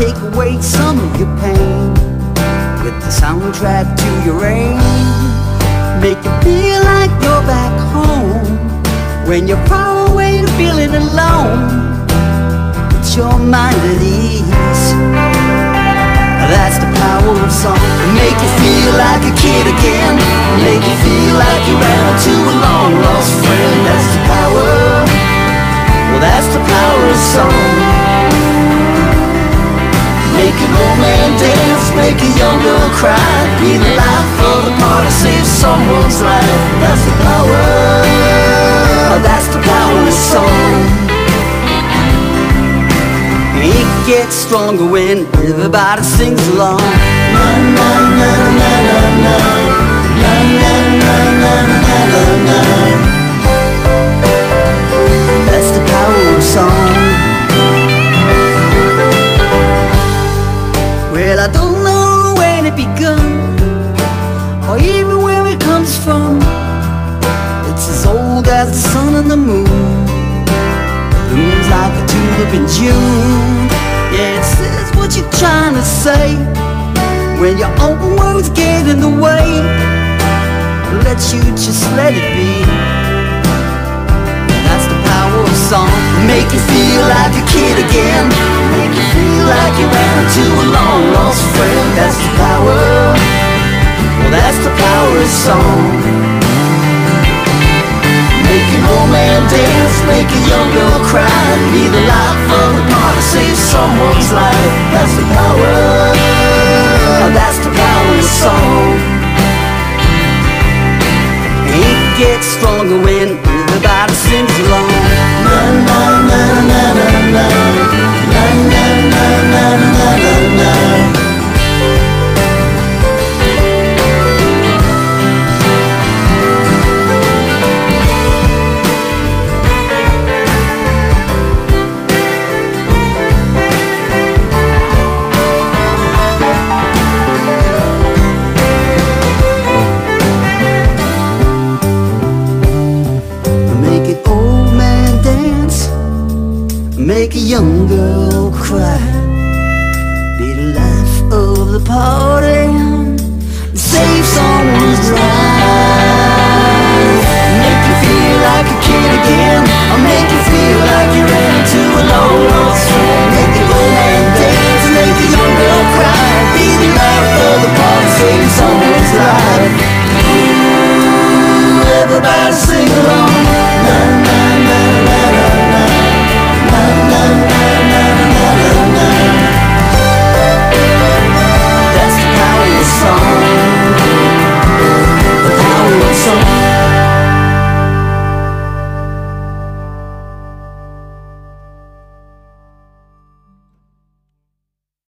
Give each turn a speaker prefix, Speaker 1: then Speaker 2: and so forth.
Speaker 1: take away some of your pain with the soundtrack to your rain. Make you feel like you're back home when you're far away and feeling alone. Put your mind at ease. That's make a young girl cry. Be the life of the party, save someone's life. That's the power, that's the power of song. It gets stronger when everybody sings along. Na na na na na na Na na na. Even where it comes from. It's as old as the sun and the moon blooms like a tulip in June. Yeah, it says what you're trying to say when your own words get in the way. Let you just let it be. That's the power of song. Make you feel like a kid again. Make you feel like you ran into a long lost friend. That's the power. Of song. Make an old man dance, make a young girl cry. Be the life of the party, save someone's life. That's the power, that's the power of song. It gets stronger when everybody sings along. Na na na na young girl cry. Be the life of the party. Save some